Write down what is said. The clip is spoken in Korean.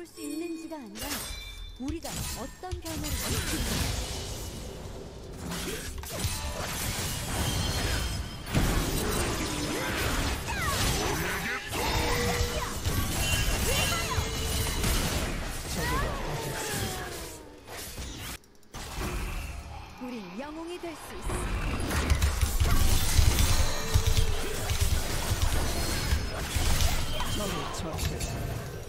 바꿀 수 있는지가 아니라 우리가 어떤 변화를 일으키는지 우린 영웅이 될 수 있어. 적을 처치했습니다.